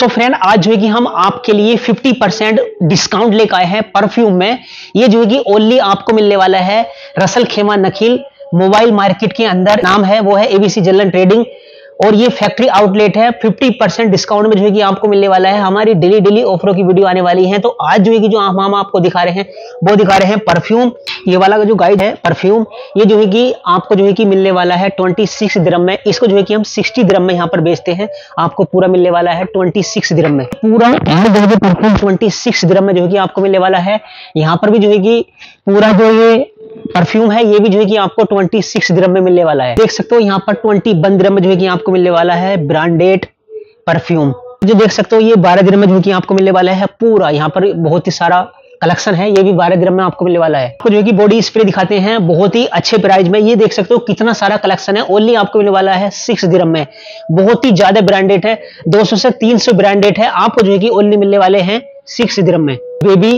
सो so friend आज जो है कि हम आपके लिए 50 परसेंट डिस्काउंट लेकर आए हैं परफ्यूम में। ये जो है कि ओनली आपको मिलने वाला है रसल खेमा नखिल। मोबाइल मार्केट के अंदर नाम है, वो है एबीसी जनरल ट्रेडिंग और ये फैक्ट्री आउटलेट है 50 परसेंट डिस्काउंट में जो है कि आपको मिलने वाला है। हमारी डेली डेली ऑफरों की वीडियो आने वाली है। तो आज जो है कि जो हम आपको दिखा रहे हैं, वो दिखा रहे हैं परफ्यूम ये वाला का जो गाइड है परफ्यूम ये जो है कि आपको जो है कि मिलने वाला है 26 दिरम में। इसको जो है कि हम 60 दिरम में यहाँ पर बेचते हैं। आपको पूरा मिलने वाला है 26 दिरम में। पूरा परफ्यूम 26 दिरम में जो है कि आपको मिलने वाला है। यहाँ पर भी जो है कि पूरा जो ये परफ्यूम है, ये भी जो है कि आपको 26 दिरम में मिलने वाला है। देख सकते हो, यहाँ पर 21 दिरम में जो है कि आपको मिलने वाला है ब्रांडेड परफ्यूम। जो देख सकते हो, ये 12 दिरम में जो है कि आपको मिलने वाला है पूरा। यहाँ पर बहुत ही सारा कलेक्शन है, ये भी बारह दिरम में आपको मिलने वाला है। जो है कि बॉडी स्प्रे दिखाते हैं, बहुत ही अच्छे प्राइस में। ये देख सकते हो, कितना सारा कलेक्शन है ओनली आपको मिलने वाला है सिक्स दिरम में। बहुत ही ज़्यादा ब्रांडेड है 200 से 300 ब्रांडेड है। आपको जो है कि ओनली मिलने वाले हैं सिक्स दिरम में। बेबी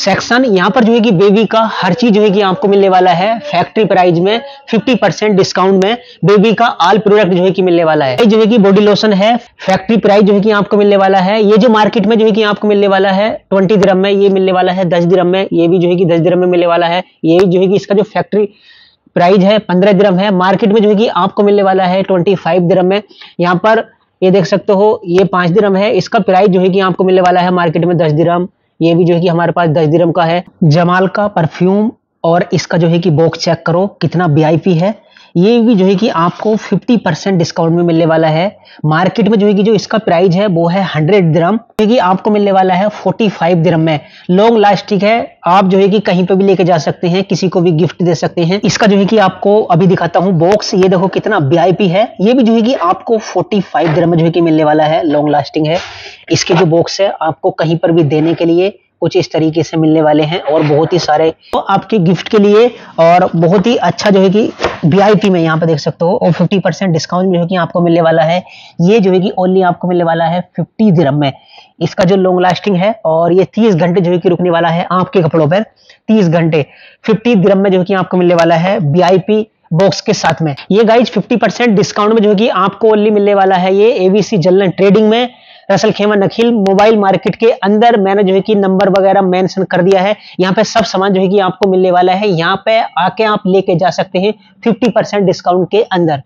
सेक्शन यहाँ पर जो है कि बेबी का हर चीज़ जो है कि आपको मिलने वाला है फैक्ट्री प्राइस में 50 परसेंट डिस्काउंट में बेबी का ऑल प्रोडक्ट जो है कि मिलने वाला है जो है कि बॉडी लोशन है फैक्ट्री प्राइस जो है कि आपको मिलने वाला है ये जो मार्केट में जो है कि आपको मिलने वाला है ट्वेंटी दिरम में ये मिलने वाला है दस दिरम में ये भी जो है कि दस दिरम में मिलने वाला है ये जो है कि इसका जो फैक्ट्री प्राइस है पंद्रह दिरम है मार्केट में जो है कि आपको मिलने वाला है ट्वेंटी फाइव में यहाँ पर ये देख सकते हो ये पाँच दिरम है इसका प्राइस जो है कि आपको मिलने वाला है मार्केट में दस दिरम ये भी जो है कि हमारे पास दस दिरम का है। जमाल का परफ्यूम और इसका जो है कि बॉक्स चेक करो, कितना बी है। ये भी जो है कि आपको 50 परसेंट डिस्काउंट में मिलने वाला है। मार्केट में जो है कि जो इसका प्राइस है, वो है 100 दिरम जो कि आपको मिलने वाला है 45 दिरम में। लॉन्ग लास्टिक है, आप जो है कि कहीं पे भी लेके जा सकते हैं, किसी को भी गिफ्ट दे सकते हैं। इसका जो है कि आपको अभी दिखाता हूँ बॉक्स ये देखो कितना वी है। ये भी जो है कि आपको फोर्टी दिरम में जो है कि मिलने वाला है लॉन्ग लास्टिंग है। इसके जो बॉक्स है, आपको कहीं पर भी देने के लिए कुछ इस तरीके से मिलने वाले हैं और बहुत ही सारे तो आपके गिफ्ट के लिए और बहुत ही अच्छा जो है कि वीआईपी में यहाँ पे देख सकते हो, और 50 परसेंट डिस्काउंट जो कि आपको मिलने वाला है। ये जो है कि ओनली आपको मिलने वाला है 50 दिरम में। इसका जो लॉन्ग लास्टिंग है, और ये 30 घंटे जो है कि रुकने वाला है आपके कपड़ों पर। 30 घंटे 50 दिरम में जो कि आपको मिलने वाला है वीआईपी बॉक्स के साथ में। ये गाइज़ 50 परसेंट डिस्काउंट में जो कि आपको ओनली मिलने वाला है ये एवीसी जलन ट्रेडिंग में। दरअसल खेमा नखिल मोबाइल मार्केट के अंदर मैंने जो है कि नंबर वगैरह मेंशन कर दिया है। यहाँ पे सब सामान जो है कि आपको मिलने वाला है। यहाँ पे आके आप लेके जा सकते हैं। 50 परसेंट डिस्काउंट के अंदर।